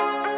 Bye.